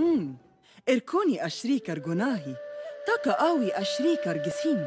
مم. إركوني أشريكر جناهي تكا اوي أشريكر جسيم